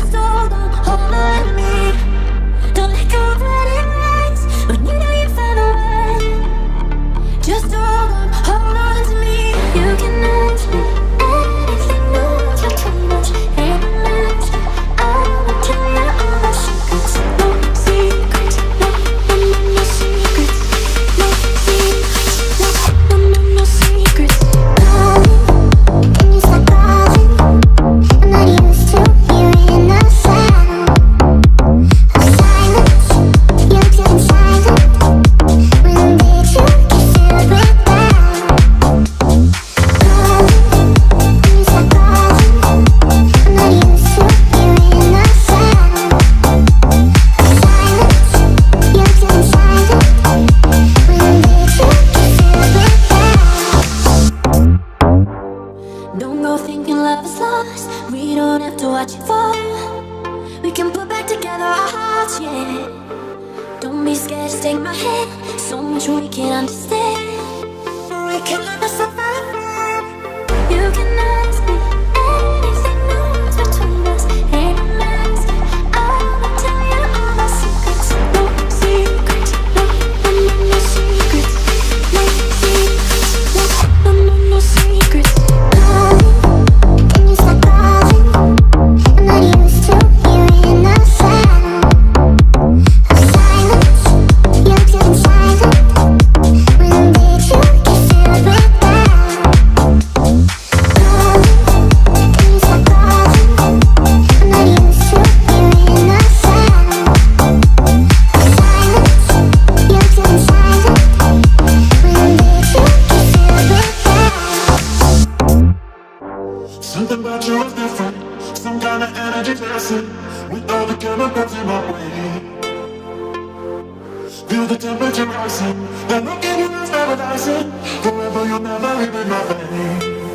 just hold hold on me Don't let go it When you know you found the one Just Watch you fall. We can put back together our hearts, yeah. Don't be scared, take my hand. So much we can understand. Something about you is different. Some kind of energy passing With all the chemicals in my way Feel the temperature rising. That look in your eyes paradising Forever you'll never leave my face